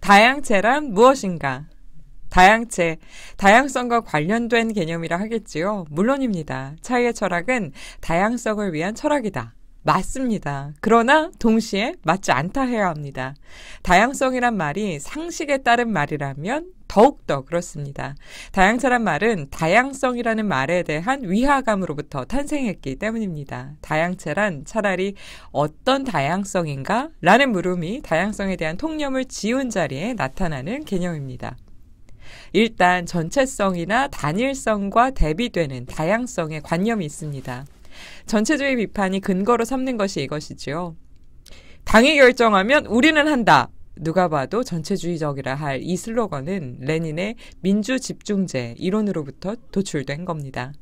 다양체란 무엇인가? 다양체, 다양성과 관련된 개념이라 하겠지요. 물론입니다. 차이의 철학은 다양성을 위한 철학이다. 맞습니다. 그러나 동시에 맞지 않다 해야 합니다. 다양성이란 말이 상식에 따른 말이라면 더욱더 그렇습니다. 다양차란 말은 다양성이라는 말에 대한 위화감으로부터 탄생했기 때문입니다. 다양체란 차라리 어떤 다양성인가? 라는 물음이 다양성에 대한 통념을 지운 자리에 나타나는 개념입니다. 일단 전체성이나 단일성과 대비되는 다양성의 관념이 있습니다. 전체주의 비판이 근거로 삼는 것이 이것이지요. 당이 결정하면 우리는 한다. 누가 봐도 전체주의적이라 할 이 슬로건은 레닌의 민주 집중제 이론으로부터 도출된 겁니다.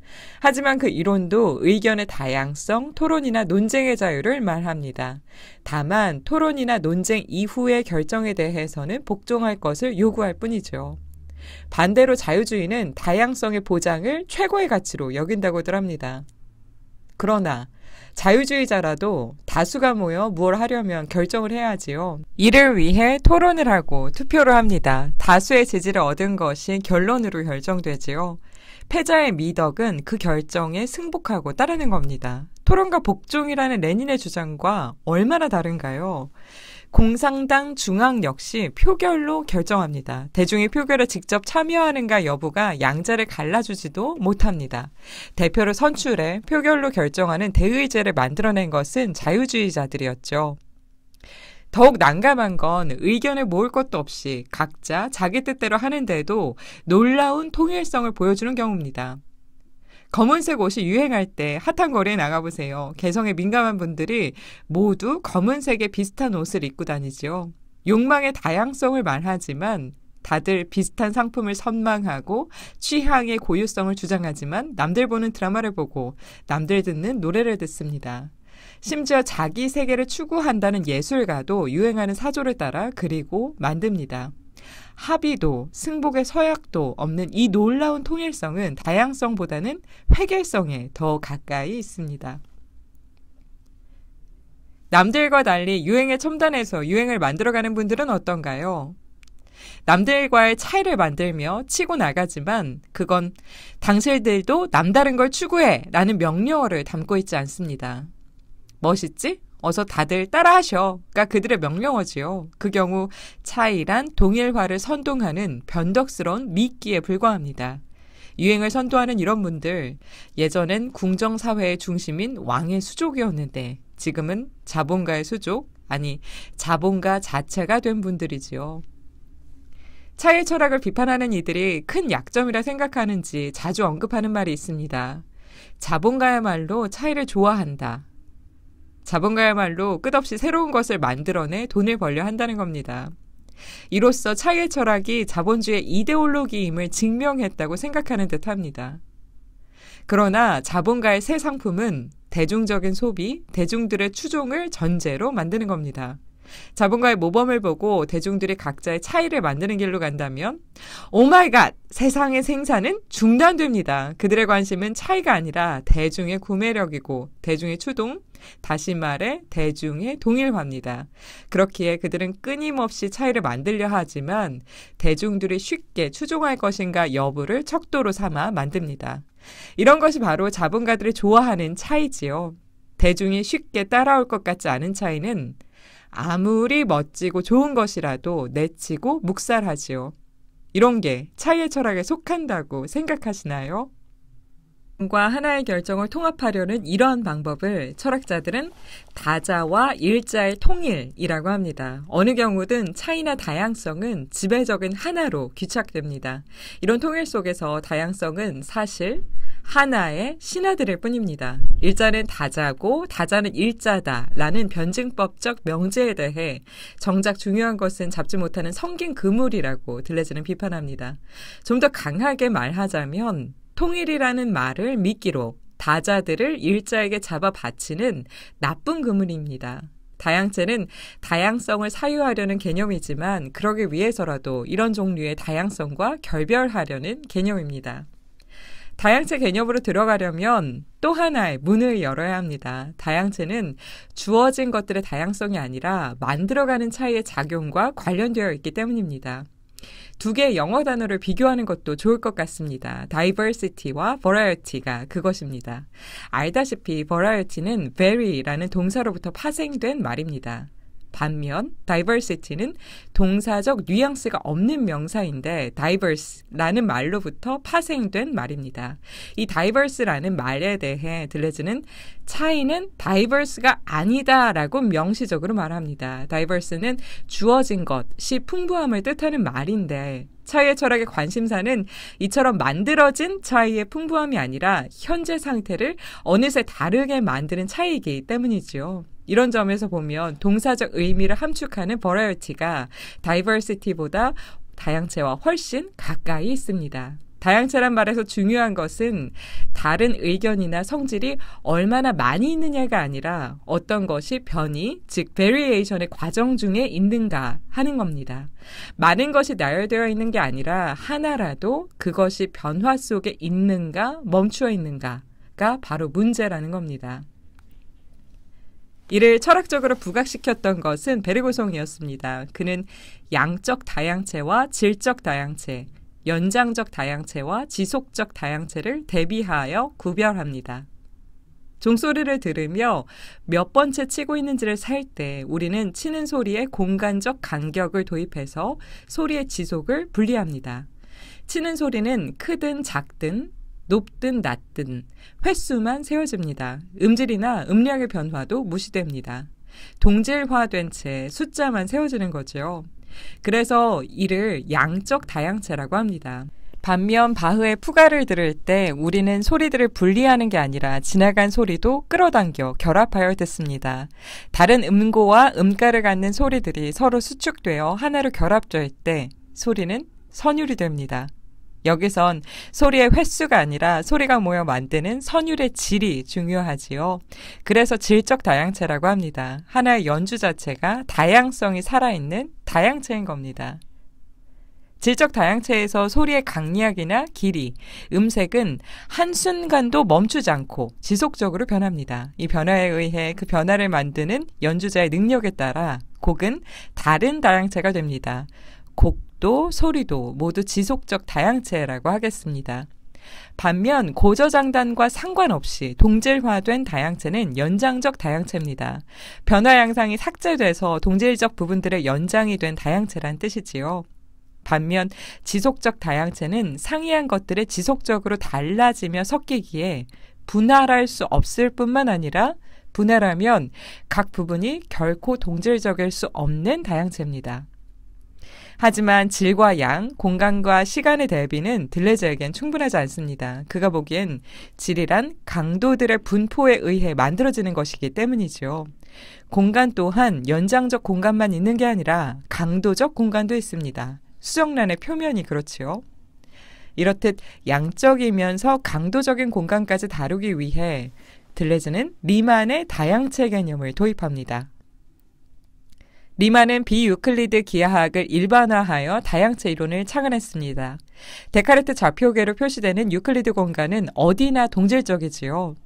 하지만 그 이론도 의견의 다양성, 토론이나 논쟁의 자유를 말합니다. 다만 토론이나 논쟁 이후의 결정에 대해서는 복종할 것을 요구할 뿐이죠. 반대로 자유주의는 다양성의 보장을 최고의 가치로 여긴다고들 합니다. 그러나 자유주의자라도 다수가 모여 무엇을 하려면 결정을 해야지요. 이를 위해 토론을 하고 투표를 합니다. 다수의 지지를 얻은 것이 결론으로 결정되지요. 패자의 미덕은 그 결정에 승복하고 따르는 겁니다. 토론과 복종이라는 레닌의 주장과 얼마나 다른가요? 공상당 중앙 역시 표결로 결정합니다. 대중이 표결에 직접 참여하는가 여부가 양자를 갈라주지도 못합니다. 대표를 선출해 표결로 결정하는 대의제를 만들어낸 것은 자유주의자들이었죠. 더욱 난감한 건 의견을 모을 것도 없이 각자 자기 뜻대로 하는데도 놀라운 통일성을 보여주는 경우입니다. 검은색 옷이 유행할 때 핫한 거리에 나가보세요. 개성에 민감한 분들이 모두 검은색의 비슷한 옷을 입고 다니죠. 욕망의 다양성을 말하지만 다들 비슷한 상품을 선망하고 취향의 고유성을 주장하지만 남들 보는 드라마를 보고 남들 듣는 노래를 듣습니다. 심지어 자기 세계를 추구한다는 예술가도 유행하는 사조를 따라 그리고 만듭니다. 합의도 승복의 서약도 없는 이 놀라운 통일성은 다양성보다는 획일성에 더 가까이 있습니다. 남들과 달리 유행에 첨단해서 유행을 만들어가는 분들은 어떤가요? 남들과의 차이를 만들며 치고 나가지만 그건 당신들도 남다른 걸 추구해 라는 명령어를 담고 있지 않습니다. 멋있지? 어서 다들 따라하셔가 그들의 명령어지요. 그 경우 차이란 동일화를 선동하는 변덕스러운 미끼에 불과합니다. 유행을 선도하는 이런 분들 예전엔 궁정사회의 중심인 왕의 수족이었는데 지금은 자본가의 수족 아니 자본가 자체가 된 분들이지요. 차의 철학을 비판하는 이들이 큰 약점이라 생각하는지 자주 언급하는 말이 있습니다. 자본가야말로 차이를 좋아한다. 자본가야말로 끝없이 새로운 것을 만들어내 돈을 벌려 한다는 겁니다. 이로써 차이의 철학이 자본주의 이데올로기임을 증명했다고 생각하는 듯 합니다. 그러나 자본가의 새 상품은 대중적인 소비, 대중들의 추종을 전제로 만드는 겁니다. 자본가의 모범을 보고 대중들이 각자의 차이를 만드는 길로 간다면 oh my god 세상의 생산은 중단됩니다. 그들의 관심은 차이가 아니라 대중의 구매력이고 대중의 추동, 다시 말해 대중의 동일화입니다. 그렇기에 그들은 끊임없이 차이를 만들려 하지만 대중들이 쉽게 추종할 것인가 여부를 척도로 삼아 만듭니다. 이런 것이 바로 자본가들이 좋아하는 차이지요. 대중이 쉽게 따라올 것 같지 않은 차이는 아무리 멋지고 좋은 것이라도 내치고 묵살하지요. 이런 게 차이의 철학에 속한다고 생각하시나요? 과 하나의 결정을 통합하려는 이러한 방법을 철학자들은 다자와 일자의 통일이라고 합니다. 어느 경우든 차이나 다양성은 지배적인 하나로 귀착됩니다. 이런 통일 속에서 다양성은 사실 하나의 신하들일 뿐입니다. 일자는 다자고 다자는 일자다라는 변증법적 명제에 대해 정작 중요한 것은 잡지 못하는 성긴 그물이라고 들레즈는 비판합니다. 좀 더 강하게 말하자면 통일이라는 말을 미끼로 다자들을 일자에게 잡아 바치는 나쁜 그물입니다. 다양체는 다양성을 사유하려는 개념이지만 그러기 위해서라도 이런 종류의 다양성과 결별하려는 개념입니다. 다양체 개념으로 들어가려면 또 하나의 문을 열어야 합니다. 다양체는 주어진 것들의 다양성이 아니라 만들어가는 차이의 작용과 관련되어 있기 때문입니다. 두 개의 영어 단어를 비교하는 것도 좋을 것 같습니다. diversity와 variety가 그것입니다. 알다시피 variety는 very라는 동사로부터 파생된 말입니다. 반면 diversity는 동사적 뉘앙스가 없는 명사인데 diverse라는 말로부터 파생된 말입니다. 이 diverse라는 말에 대해 들레즈는 차이는 diverse가 아니다라고 명시적으로 말합니다. diverse는 주어진 것이 풍부함을 뜻하는 말인데 차이의 철학의 관심사는 이처럼 만들어진 차이의 풍부함이 아니라 현재 상태를 어느새 다르게 만드는 차이이기 때문이지요. 이런 점에서 보면 동사적 의미를 함축하는 variety가 diversity보다 다양체와 훨씬 가까이 있습니다. 다양체란 말에서 중요한 것은 다른 의견이나 성질이 얼마나 많이 있느냐가 아니라 어떤 것이 변이, 즉 variation의 과정 중에 있는가 하는 겁니다. 많은 것이 나열되어 있는 게 아니라 하나라도 그것이 변화 속에 있는가 멈추어 있는가가 바로 문제라는 겁니다. 이를 철학적으로 부각시켰던 것은 베르고송이었습니다. 그는 양적 다양체와 질적 다양체, 연장적 다양체와 지속적 다양체를 대비하여 구별합니다. 종소리를 들으며 몇 번째 치고 있는지를 살 때 우리는 치는 소리에 공간적 간격을 도입해서 소리의 지속을 분리합니다. 치는 소리는 크든 작든 높든 낮든 횟수만 세워집니다. 음질이나 음량의 변화도 무시됩니다. 동질화된 채 숫자만 세워지는 거죠. 그래서 이를 양적 다양체라고 합니다. 반면 바흐의 푸가를 들을 때 우리는 소리들을 분리하는 게 아니라 지나간 소리도 끌어당겨 결합하여 듣습니다. 다른 음고와 음가를 갖는 소리들이 서로 수축되어 하나로 결합될 때 소리는 선율이 됩니다. 여기선 소리의 횟수가 아니라 소리가 모여 만드는 선율의 질이 중요하지요. 그래서 질적 다양체라고 합니다. 하나의 연주 자체가 다양성이 살아있는 다양체인 겁니다. 질적 다양체에서 소리의 강약이나 길이, 음색은 한순간도 멈추지 않고 지속적으로 변합니다. 이 변화에 의해 그 변화를 만드는 연주자의 능력에 따라 곡은 다른 다양체가 됩니다. 곡 도 소리도 모두 지속적 다양체라고 하겠습니다. 반면 고저장단과 상관없이 동질화된 다양체는 연장적 다양체입니다. 변화 양상이 삭제돼서 동질적 부분들의 연장이 된 다양체란 뜻이지요. 반면 지속적 다양체는 상이한 것들의 지속적으로 달라지며 섞이기에 분할할 수 없을 뿐만 아니라 분할하면 각 부분이 결코 동질적일 수 없는 다양체입니다. 하지만 질과 양, 공간과 시간의 대비는 들레저에겐 충분하지 않습니다. 그가 보기엔 질이란 강도들의 분포에 의해 만들어지는 것이기 때문이죠. 공간 또한 연장적 공간만 있는 게 아니라 강도적 공간도 있습니다. 수정란의 표면이 그렇지요. 이렇듯 양적이면서 강도적인 공간까지 다루기 위해 들뢰즈는 리만의 다양체 개념을 도입합니다. 리만은 비유클리드 기하학을 일반화하여 다양체 이론을 창안했습니다. 데카르트 좌표계로 표시되는 유클리드 공간은 어디나 동질적이지요.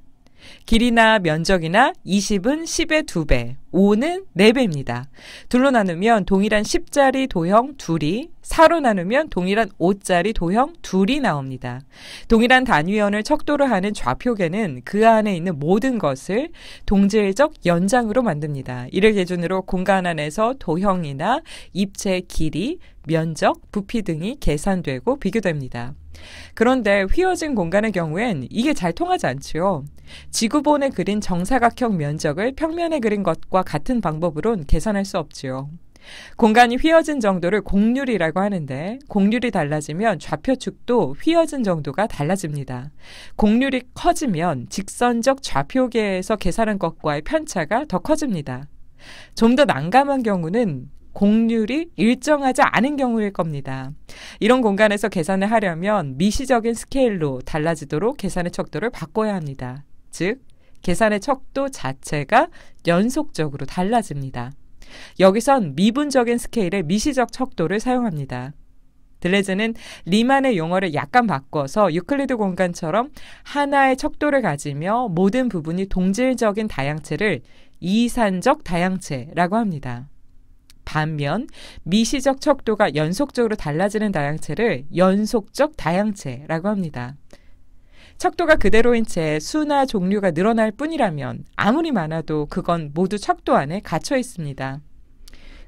길이나 면적이나 20은 10의 2배, 5는 4배입니다. 둘로 나누면 동일한 10짜리 도형 둘이, 4로 나누면 동일한 5짜리 도형 둘이 나옵니다. 동일한 단위원을 척도로 하는 좌표계는 그 안에 있는 모든 것을 동질적 연장으로 만듭니다. 이를 기준으로 공간 안에서 도형이나 입체 길이, 면적, 부피 등이 계산되고 비교됩니다. 그런데 휘어진 공간의 경우엔 이게 잘 통하지 않지요. 지구본에 그린 정사각형 면적을 평면에 그린 것과 같은 방법으론 계산할 수 없지요. 공간이 휘어진 정도를 곡률이라고 하는데 곡률이 달라지면 좌표축도 휘어진 정도가 달라집니다. 곡률이 커지면 직선적 좌표계에서 계산한 것과의 편차가 더 커집니다. 좀 더 난감한 경우는 곡률이 일정하지 않은 경우일 겁니다. 이런 공간에서 계산을 하려면 미시적인 스케일로 달라지도록 계산의 척도를 바꿔야 합니다. 즉, 계산의 척도 자체가 연속적으로 달라집니다. 여기선 미분적인 스케일의 미시적 척도를 사용합니다. 들레즈는 리만의 용어를 약간 바꿔서 유클리드 공간처럼 하나의 척도를 가지며 모든 부분이 동질적인 다양체를 이산적 다양체라고 합니다. 반면 미시적 척도가 연속적으로 달라지는 다양체를 연속적 다양체라고 합니다. 척도가 그대로인 채 수나 종류가 늘어날 뿐이라면 아무리 많아도 그건 모두 척도 안에 갇혀 있습니다.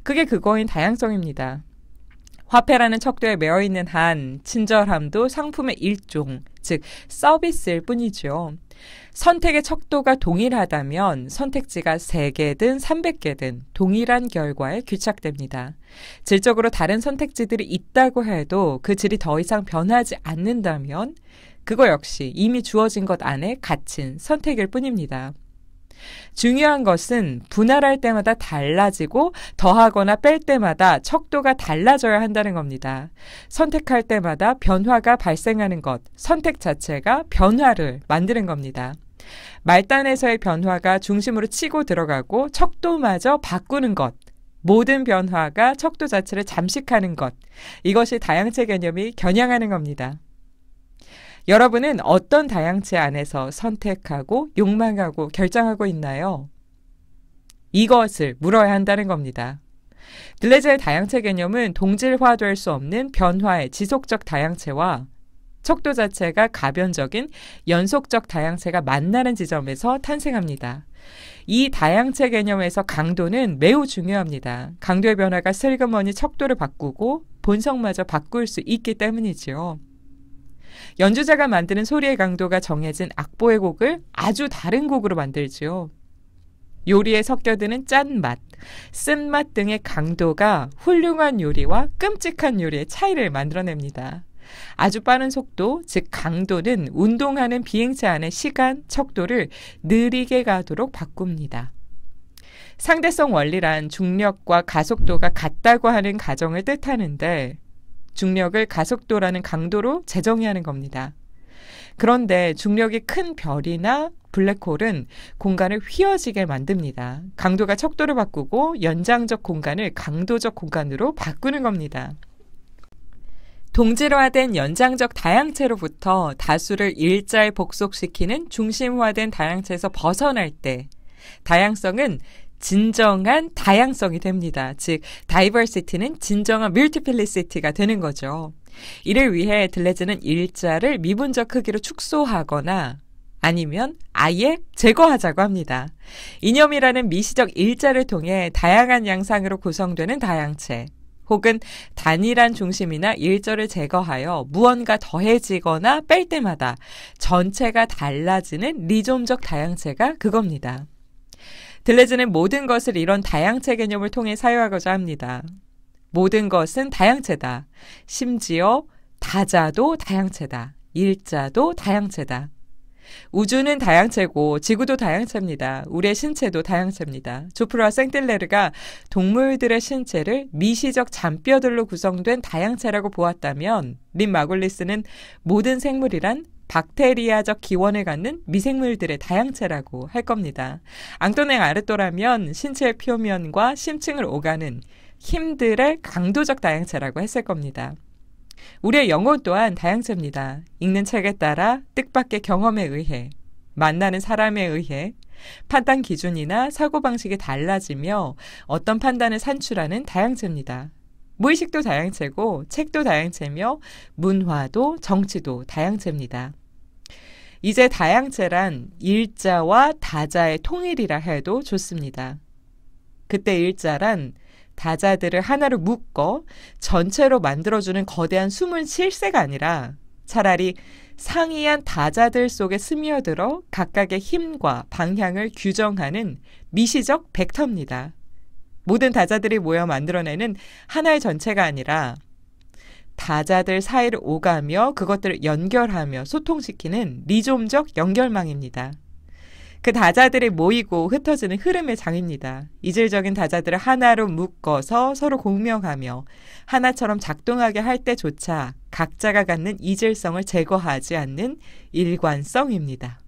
그게 그거인 다양성입니다. 화폐라는 척도에 매어 있는 한 친절함도 상품의 일종, 즉 서비스일 뿐이죠. 선택의 척도가 동일하다면 선택지가 3개든 300개든 동일한 결과에 귀착됩니다. 질적으로 다른 선택지들이 있다고 해도 그 질이 더 이상 변하지 않는다면 그거 역시 이미 주어진 것 안에 갇힌 선택일 뿐입니다. 중요한 것은 분할할 때마다 달라지고 더하거나 뺄 때마다 척도가 달라져야 한다는 겁니다. 선택할 때마다 변화가 발생하는 것, 선택 자체가 변화를 만드는 겁니다. 말단에서의 변화가 중심으로 치고 들어가고 척도마저 바꾸는 것. 모든 변화가 척도 자체를 잠식하는 것. 이것이 다양체 개념이 겨냥하는 겁니다. 여러분은 어떤 다양체 안에서 선택하고 욕망하고 결정하고 있나요? 이것을 물어야 한다는 겁니다. 들레즈의 다양체 개념은 동질화될 수 없는 변화의 지속적 다양체와 척도 자체가 가변적인 연속적 다양체가 만나는 지점에서 탄생합니다. 이 다양체 개념에서 강도는 매우 중요합니다. 강도의 변화가 슬그머니 척도를 바꾸고 본성마저 바꿀 수 있기 때문이지요. 연주자가 만드는 소리의 강도가 정해진 악보의 곡을 아주 다른 곡으로 만들지요. 요리에 섞여드는 짠맛, 쓴맛 등의 강도가 훌륭한 요리와 끔찍한 요리의 차이를 만들어냅니다. 아주 빠른 속도, 즉 강도는 운동하는 비행체 안의 시간, 척도를 느리게 가도록 바꿉니다. 상대성 원리란 중력과 가속도가 같다고 하는 가정을 뜻하는데 중력을 가속도라는 강도로 재정의하는 겁니다. 그런데 중력이 큰 별이나 블랙홀은 공간을 휘어지게 만듭니다. 강도가 척도를 바꾸고 연장적 공간을 강도적 공간으로 바꾸는 겁니다. 동질화된 연장적 다양체로부터 다수를 일자에 복속시키는 중심화된 다양체에서 벗어날 때 다양성은 진정한 다양성이 됩니다. 즉, 다이버시티는 진정한 밀티플리시티가 되는 거죠. 이를 위해 들레즈는 일자를 미분적 크기로 축소하거나 아니면 아예 제거하자고 합니다. 이념이라는 미시적 일자를 통해 다양한 양상으로 구성되는 다양체, 혹은 단일한 중심이나 일절을 제거하여 무언가 더해지거나 뺄 때마다 전체가 달라지는 리좀적 다양체가 그겁니다. 들레즈는 모든 것을 이런 다양체 개념을 통해 사유하고자 합니다. 모든 것은 다양체다. 심지어 다자도 다양체다. 일자도 다양체다. 우주는 다양체고 지구도 다양체입니다. 우리의 신체도 다양체입니다. 조프라 생텔레르가 동물들의 신체를 미시적 잔뼈들로 구성된 다양체라고 보았다면 린 마골리스는 모든 생물이란 박테리아적 기원을 갖는 미생물들의 다양체라고 할 겁니다. 앙토네 아르토라면 신체의 표면과 심층을 오가는 힘들의 강도적 다양체라고 했을 겁니다. 우리의 영혼 또한 다양체입니다. 읽는 책에 따라 뜻밖의 경험에 의해, 만나는 사람에 의해, 판단 기준이나 사고방식이 달라지며 어떤 판단을 산출하는 다양체입니다. 무의식도 다양체고 책도 다양체며 문화도 정치도 다양체입니다. 이제 다양체란 일자와 다자의 통일이라 해도 좋습니다. 그때 일자란 다자들을 하나로 묶어 전체로 만들어주는 거대한 숨은 실세가 아니라 차라리 상이한 다자들 속에 스며들어 각각의 힘과 방향을 규정하는 미시적 벡터입니다. 모든 다자들이 모여 만들어내는 하나의 전체가 아니라 다자들 사이를 오가며 그것들을 연결하며 소통시키는 리좀적 연결망입니다. 그 다자들이 모이고 흩어지는 흐름의 장입니다. 이질적인 다자들을 하나로 묶어서 서로 공명하며 하나처럼 작동하게 할 때조차 각자가 갖는 이질성을 제거하지 않는 일관성입니다.